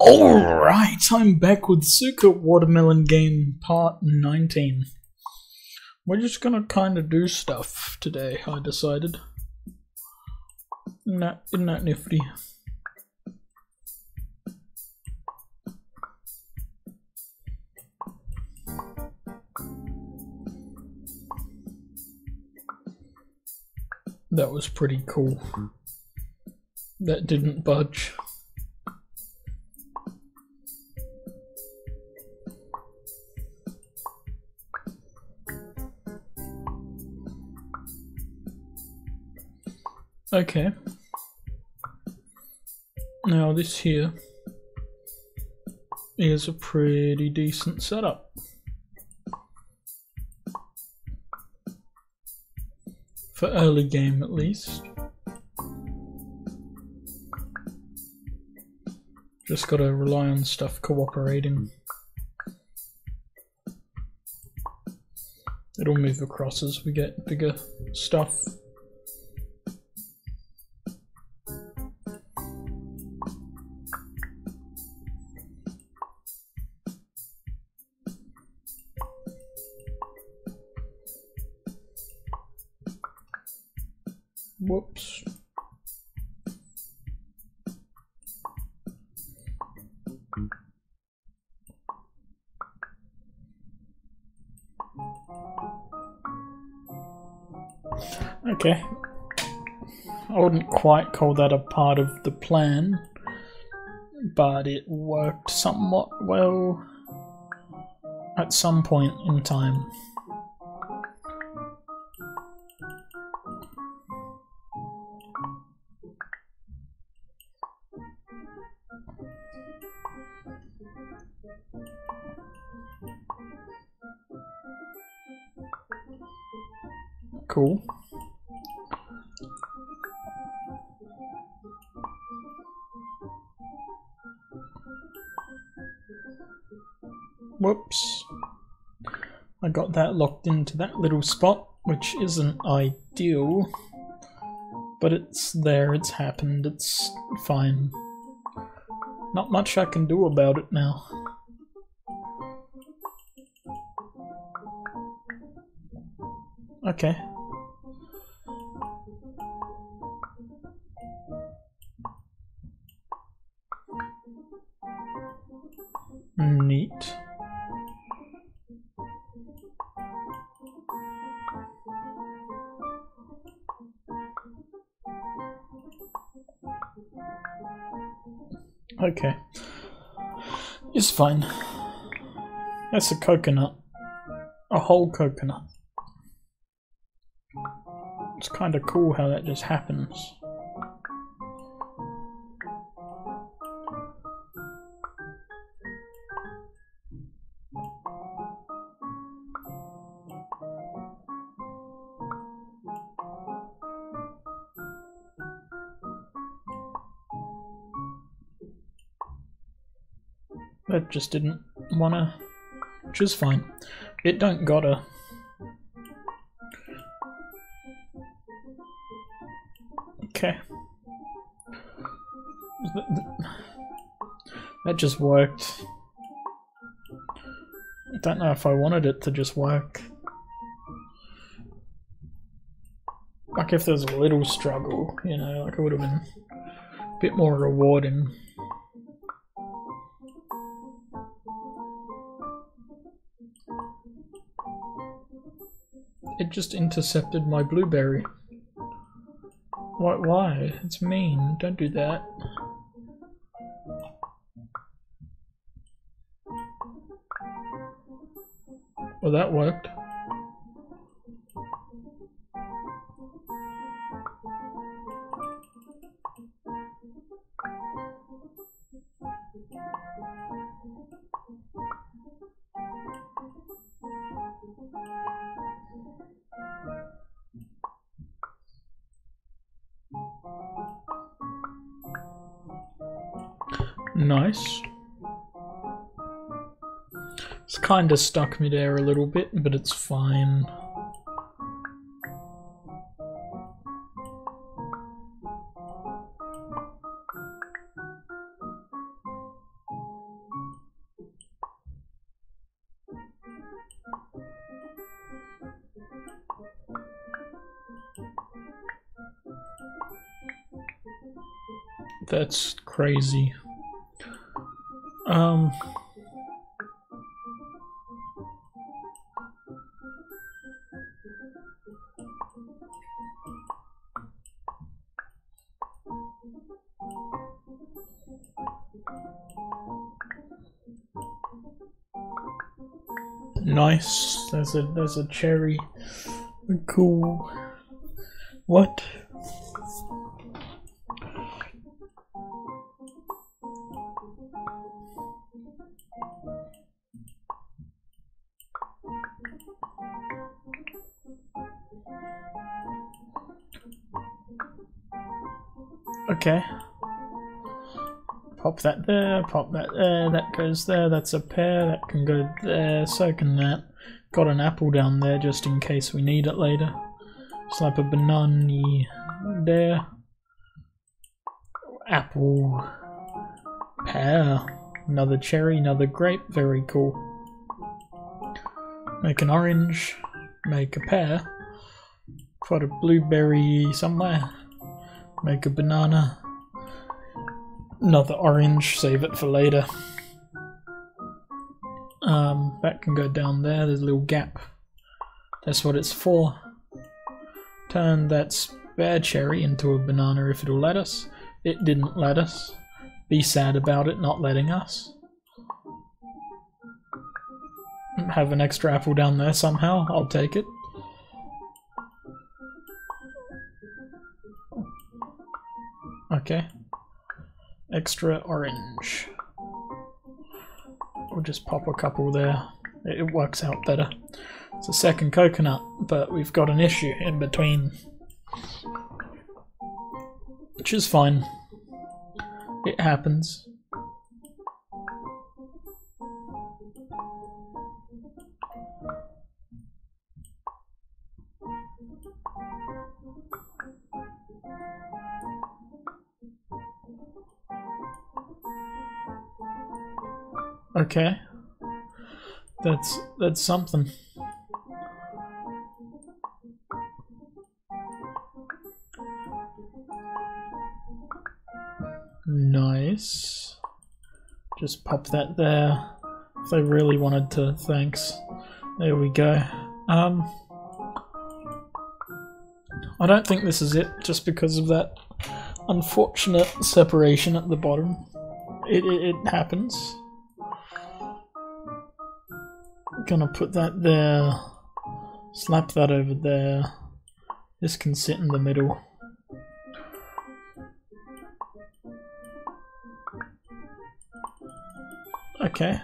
Alright, I'm back with Suika Watermelon Game Part 19. We're just gonna kinda do stuff today, I decided. Isn't that, isn't that nifty? That was pretty cool. That didn't budge. Okay. Now this here is a pretty decent setup. For early game at least. Just gotta rely on stuff cooperating. It'll move across as we get bigger stuff. Okay. I wouldn't quite call that a part of the plan, but it worked somewhat well at some point in time. Cool. That locked into that little spot, which isn't ideal. But it's there, it's happened, it's fine. Not much I can do about it now. Okay. It's fine. That's a coconut. A whole coconut. It's kind of cool how that just happens. Just didn't wanna, which is fine. It don't gotta. Okay. That just worked. I don't know if I wanted it to just work. Like if there's a little struggle, you know, like it would have been a bit more rewarding. It just intercepted my blueberry. Why? Why? It's mean. Don't do that. Well, that worked. Nice. It's kinda stuck midair a little bit, but it's fine. That's crazy. Um... Nice. There's a there's a cherry. Cool. What? Okay. Pop that there, pop that there, that goes there, that's a pear, that can go there, so can that. Got an apple down there just in case we need it later. Slap a banana there. Apple. Pear. Another cherry, another grape, very cool. Make an orange, make a pear. Quite a blueberry somewhere. Make a banana. Another orange, save it for later. Um, that can go down there, there's a little gap. That's what it's for. Turn that spare cherry into a banana if it'll let us. It didn't let us. Be sad about it not letting us. Have an extra apple down there somehow, I'll take it. Okay extra orange. We'll just pop a couple there. It works out better. It's a second coconut, but we've got an issue in between. Which is fine. It happens. Okay. That's that's something. Nice. Just pop that there. If they really wanted to, thanks. There we go. Um, I don't think this is it, just because of that unfortunate separation at the bottom. It, it, it happens. Gonna put that there. Slap that over there. This can sit in the middle. Okay.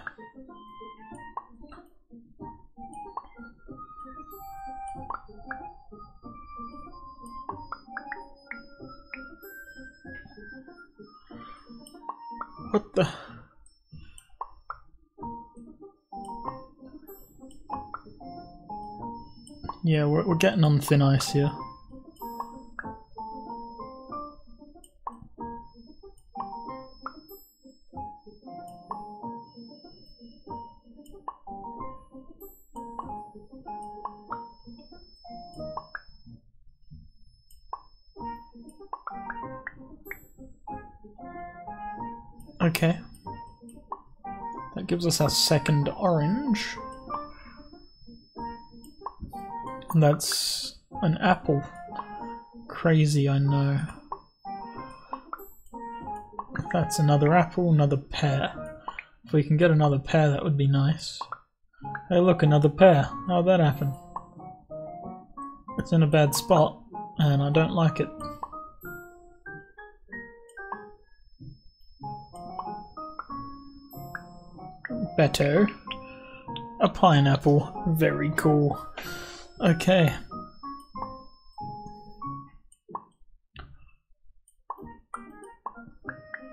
We're, getting on thin ice here. Okay. That gives us our second orange. That's an apple. Crazy, I know. That's another apple, another pear. If we can get another pear, that would be nice. Hey look, another pear. How'd that happen? It's in a bad spot, and I don't like it. Better. A pineapple. Very cool. Okay.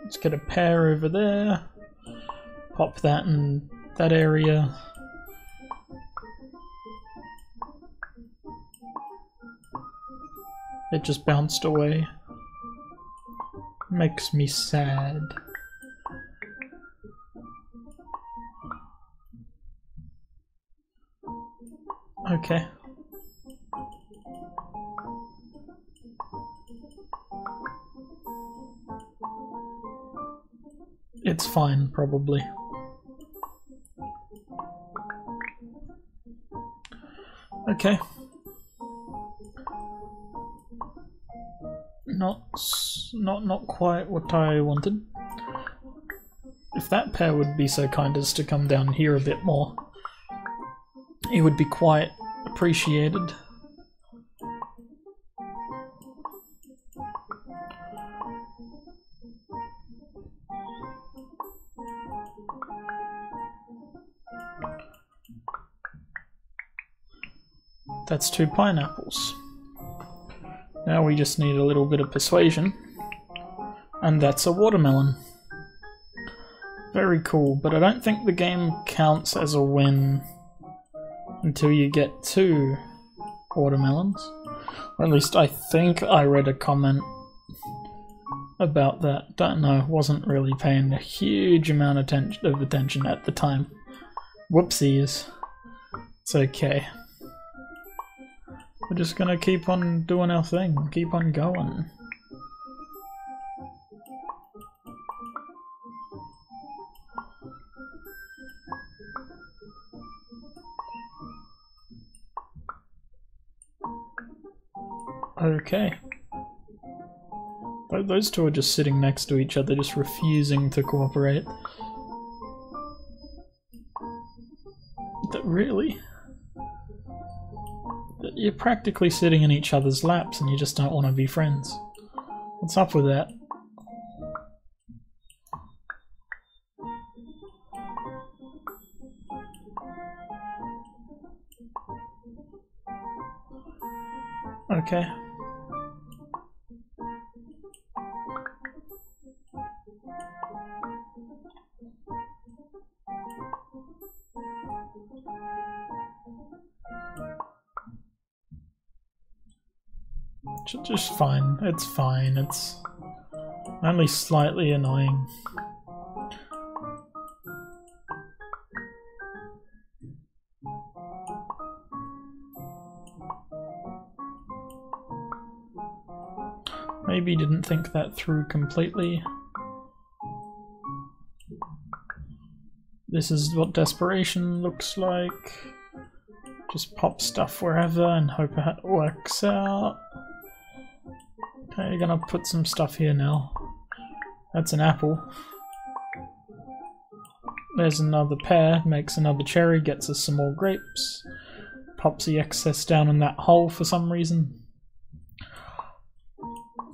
Let's get a pear over there. Pop that in that area. It just bounced away. Makes me sad. Okay. Fine, probably. Okay. Not, not, not quite what I wanted. If that pear would be so kind as to come down here a bit more, it would be quite appreciated. That's two pineapples. Now we just need a little bit of persuasion. And that's a watermelon. Very cool, but I don't think the game counts as a win until you get two watermelons. Or at least I think I read a comment about that. Don't know, wasn't really paying a huge amount of, of attention at the time. Whoopsies. It's okay. We're just gonna keep on doing our thing, keep on going. Okay. Those two are just sitting next to each other, just refusing to cooperate. That really? You're practically sitting in each other's laps and you just don't want to be friends. What's up with that? Okay. Just fine. It's fine. It's only slightly annoying. Maybe didn't think that through completely. This is what desperation looks like. Just pop stuff wherever and hope it works out. You're gonna put some stuff here now. That's an apple. There's another pear, makes another cherry, gets us some more grapes. Pops the excess down in that hole for some reason.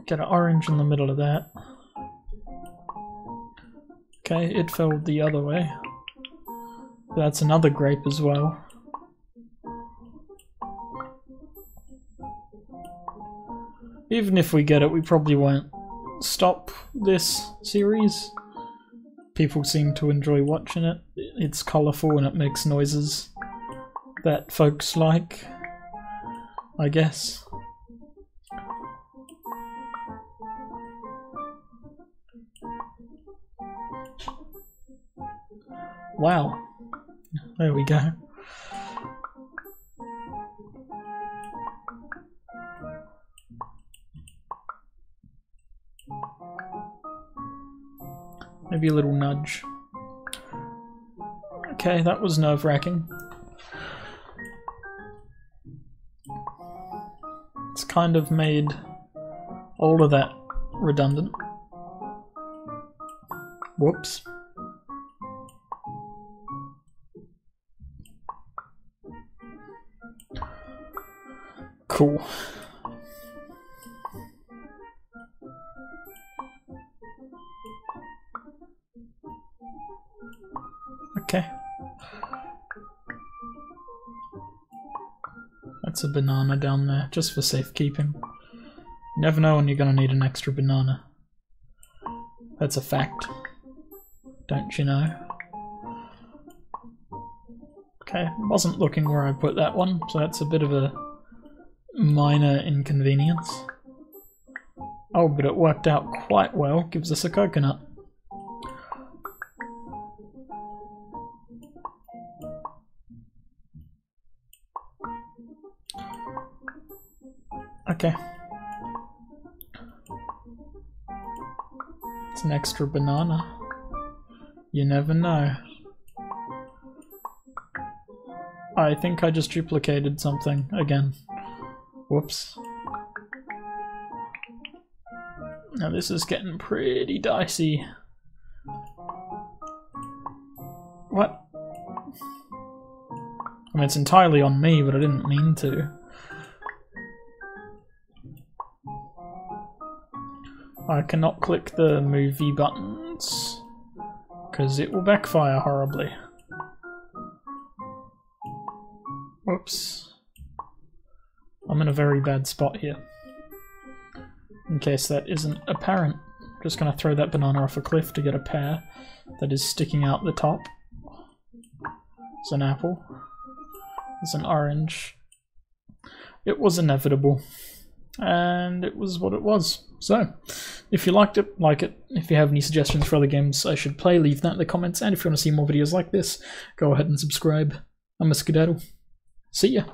Get an orange in the middle of that. Okay, it fell the other way. That's another grape as well. Even if we get it, we probably won't stop this series. People seem to enjoy watching it. It's colourful and it makes noises that folks like, I guess. Wow. There we go. Maybe a little nudge. Okay, that was nerve-wracking. It's kind of made all of that redundant. Whoops. Cool. That's a banana down there, just for safekeeping. You never know when you're gonna need an extra banana. That's a fact. Don't you know? Okay, wasn't looking where I put that one, so that's a bit of a minor inconvenience. Oh, but it worked out quite well, gives us a coconut. Okay. It's an extra banana. You never know. I think I just duplicated something again. Whoops. Now this is getting pretty dicey. What? I mean, it's entirely on me, but I didn't mean to. I cannot click the movie buttons, because it will backfire horribly. Whoops. I'm in a very bad spot here. In case that isn't apparent. I'm Just gonna throw that banana off a cliff to get a pear that is sticking out the top. It's an apple. It's an orange. It was inevitable. And it was what it was. So, if you liked it, like it. If you have any suggestions for other games I should play, leave that in the comments. And if you want to see more videos like this, go ahead and subscribe. I'm a Skedaddle. See ya.